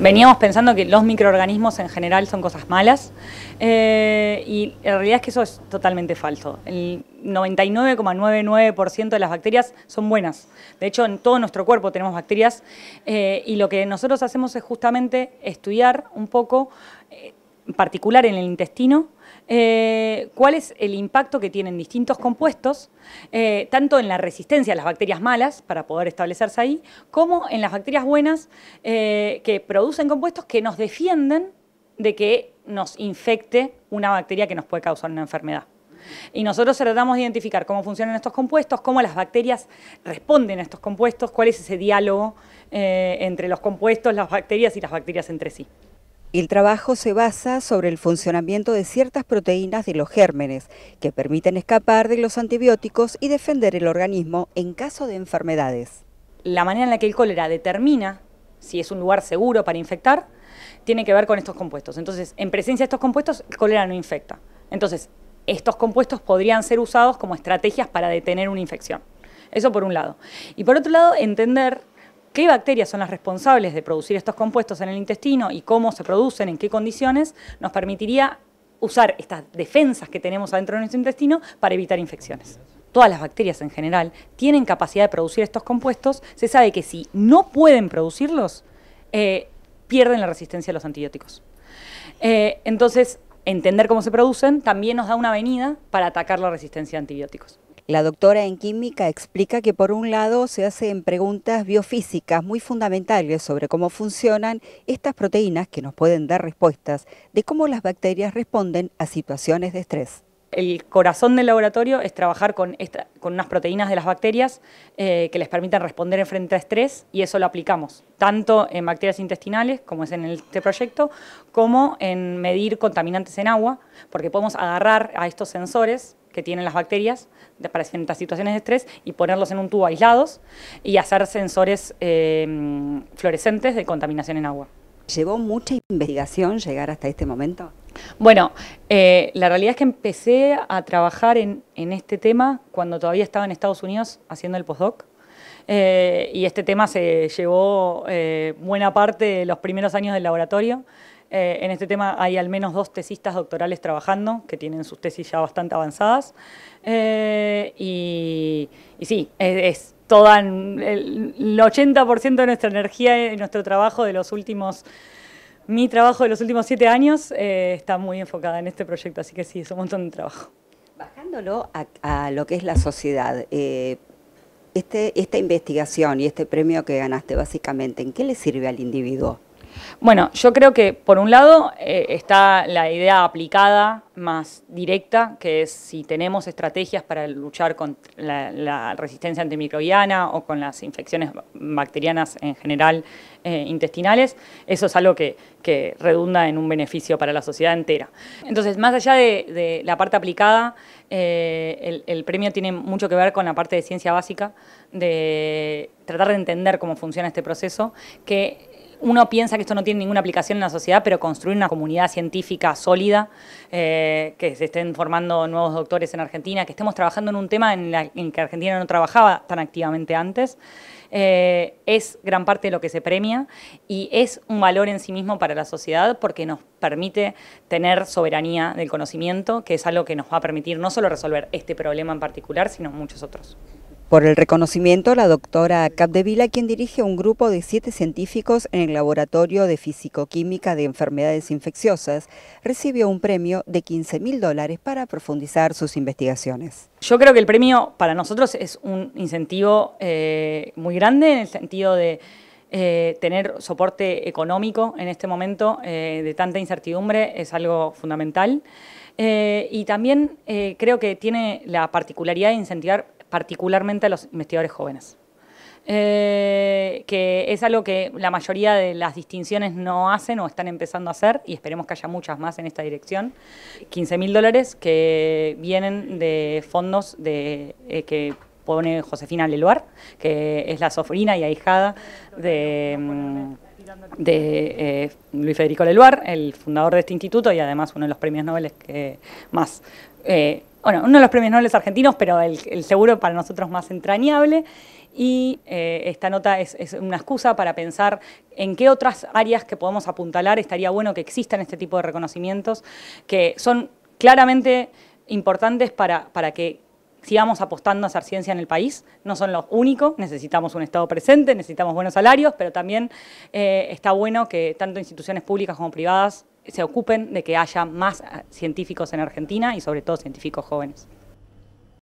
veníamos pensando que los microorganismos en general son cosas malas eh, y en realidad es que eso es totalmente falso. El 99,99% de las bacterias son buenas. De hecho, en todo nuestro cuerpo tenemos bacterias eh, y lo que nosotros hacemos es justamente estudiar un poco, eh, en particular en el intestino, eh, cuál es el impacto que tienen distintos compuestos, eh, tanto en la resistencia a las bacterias malas, para poder establecerse ahí, como en las bacterias buenas eh, que producen compuestos que nos defienden de que nos infecte una bacteria que nos puede causar una enfermedad. Y nosotros tratamos de identificar cómo funcionan estos compuestos, cómo las bacterias responden a estos compuestos, cuál es ese diálogo entre los compuestos, las bacterias y las bacterias entre sí. El trabajo se basa sobre el funcionamiento de ciertas proteínas de los gérmenes que permiten escapar de los antibióticos y defender el organismo en caso de enfermedades. La manera en la que el cólera determina si es un lugar seguro para infectar tiene que ver con estos compuestos. Entonces, en presencia de estos compuestos, el cólera no infecta. Entonces, estos compuestos podrían ser usados como estrategias para detener una infección. Eso por un lado. Y por otro lado, entender qué bacterias son las responsables de producir estos compuestos en el intestino y cómo se producen, en qué condiciones, nos permitiría usar estas defensas que tenemos adentro de nuestro intestino para evitar infecciones. Todas las bacterias en general tienen capacidad de producir estos compuestos. Se sabe que si no pueden producirlos, eh, pierden la resistencia a los antibióticos. Eh, entonces, entender cómo se producen también nos da una avenida para atacar la resistencia a antibióticos. La doctora en química explica que por un lado se hacen preguntas biofísicas muy fundamentales sobre cómo funcionan estas proteínas que nos pueden dar respuestas de cómo las bacterias responden a situaciones de estrés. El corazón del laboratorio es trabajar con, unas proteínas de las bacterias eh, que les permitan responder en frente a estrés y eso lo aplicamos tanto en bacterias intestinales, como es en este proyecto, como en medir contaminantes en agua, porque podemos agarrar a estos sensores que tienen las bacterias para ciertas situaciones de estrés y ponerlos en un tubo aislados y hacer sensores eh, fluorescentes de contaminación en agua. ¿Llevó mucha investigación llegar hasta este momento? Bueno, eh, la realidad es que empecé a trabajar en, este tema cuando todavía estaba en Estados Unidos haciendo el postdoc. Eh, y este tema se llevó buena parte de los primeros años del laboratorio. Eh, en este tema hay al menos dos tesistas doctorales trabajando, que tienen sus tesis ya bastante avanzadas. Eh, y, sí, es, todo el, 80% de nuestra energía y nuestro trabajo de los últimos, mi trabajo de los últimos siete años eh, está muy enfocada en este proyecto, así que sí, es un montón de trabajo. Bajándolo a, lo que es la sociedad, este, esta investigación y este premio que ganaste básicamente, ¿en qué le sirve al individuo? Bueno, yo creo que por un lado eh, está la idea aplicada más directa, que es si tenemos estrategias para luchar contra la, resistencia antimicrobiana o con las infecciones bacterianas en general eh, intestinales, eso es algo que, redunda en un beneficio para la sociedad entera. Entonces, más allá de, la parte aplicada, eh, el, el premio tiene mucho que ver con la parte de ciencia básica, de tratar de entender cómo funciona este proceso, que uno piensa que esto no tiene ninguna aplicación en la sociedad, pero construir una comunidad científica sólida, eh, que se estén formando nuevos doctores en Argentina, que estemos trabajando en un tema en, el que Argentina no trabajaba tan activamente antes, eh, es gran parte de lo que se premia y es un valor en sí mismo para la sociedad porque nos permite tener soberanía del conocimiento, que es algo que nos va a permitir no solo resolver este problema en particular, sino muchos otros. Por el reconocimiento, la doctora Capdevila, quien dirige un grupo de siete científicos en el Laboratorio de Fisicoquímica de Enfermedades Infecciosas, recibió un premio de 15 mil dólares para profundizar sus investigaciones. Yo creo que el premio para nosotros es un incentivo eh, muy grande en el sentido de eh, tener soporte económico en este momento eh, de tanta incertidumbre es algo fundamental. y también creo que tiene la particularidad de incentivar particularmente a los investigadores jóvenes. Eh, que es algo que la mayoría de las distinciones no hacen o están empezando a hacer y esperemos que haya muchas más en esta dirección. 15 mil dólares que vienen de fondos de, eh, que pone Josefina Leluar, que es la sobrina y ahijada de, mm, de eh, Luis Federico Leluar, el fundador de este instituto y además uno de los premios Nobel que más bueno, uno de los premios Nobel argentinos, pero el, seguro para nosotros más entrañable. y eh, esta nota es, una excusa para pensar en qué otras áreas que podemos apuntalar estaría bueno que existan este tipo de reconocimientos que son claramente importantes para, para que sigamos apostando a hacer ciencia en el país. No son los únicos, necesitamos un Estado presente, necesitamos buenos salarios, pero también eh, está bueno que tanto instituciones públicas como privadas se ocupen de que haya más científicos en Argentina y sobre todo científicos jóvenes.